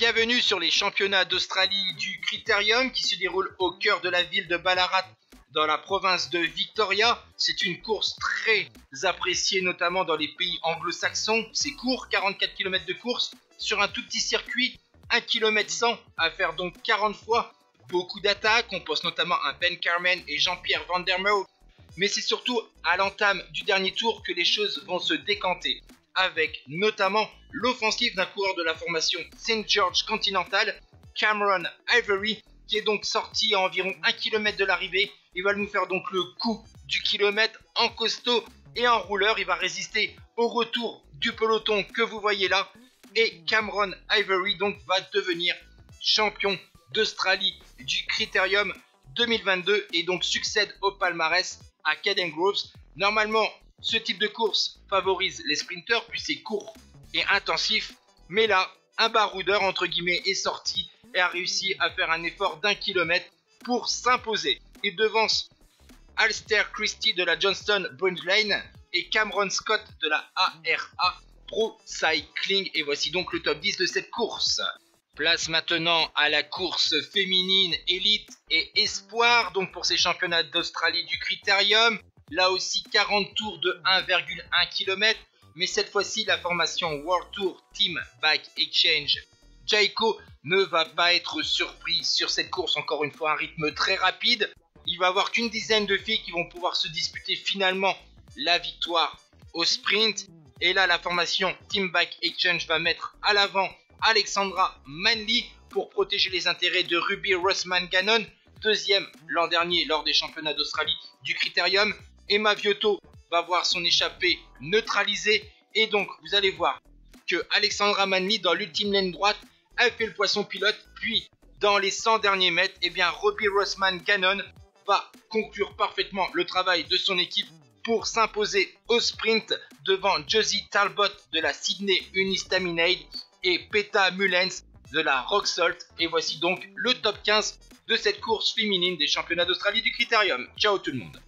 Bienvenue sur les championnats d'Australie du Critérium qui se déroulent au cœur de la ville de Ballarat dans la province de Victoria. C'est une course très appréciée notamment dans les pays anglo-saxons. C'est court, 44 km de course sur un tout petit circuit, 1 km 100 à faire donc 40 fois. Beaucoup d'attaques, on pense notamment à Ben Carmen et Jean-Pierre Van der Merwe. Mais c'est surtout à l'entame du dernier tour que les choses vont se décanter avec notamment l'offensive d'un coureur de la formation St. George Continental, Cameron Ivory, qui est donc sorti à environ 1 km de l'arrivée. Il va nous faire donc le coup du kilomètre en costaud et en rouleur. Il va résister au retour du peloton que vous voyez là. Et Cameron Ivory donc va devenir champion d'Australie du Critérium 2022 et donc succède au palmarès à Caden Groves. Normalement, ce type de course favorise les sprinteurs puis c'est court et intensif. Mais là, un baroudeur entre guillemets est sorti et a réussi à faire un effort d'un kilomètre pour s'imposer. Il devance Alster Christie de la Johnston Brand Lane et Cameron Scott de la ARA Pro Cycling. Et voici donc le top 10 de cette course. Place maintenant à la course féminine élite et espoir, donc pour ces championnats d'Australie du Critérium. Là aussi 40 tours de 1,1 km, mais cette fois-ci la formation World Tour Team Bike Exchange Jaiko ne va pas être surpris sur cette course, encore une fois un rythme très rapide. Il va avoir qu'une dizaine de filles qui vont pouvoir se disputer finalement la victoire au sprint. Et là, la formation Team Bike Exchange va mettre à l'avant Alexandra Manley pour protéger les intérêts de Ruby Rossman Gannon, deuxième l'an dernier lors des championnats d'Australie du Critérium. Emma Viotto va voir son échappée neutralisée. Et donc, vous allez voir que Alexandra Manley, dans l'ultime laine droite, a fait le poisson pilote. Puis, dans les 100 derniers mètres, eh bien, Robbie Rossman Gannon va conclure parfaitement le travail de son équipe pour s'imposer au sprint devant Josie Talbot de la Sydney Unistaminade et Peta Mullens de la Rock Salt. Et voici donc le top 15 de cette course féminine des championnats d'Australie du Critérium. Ciao tout le monde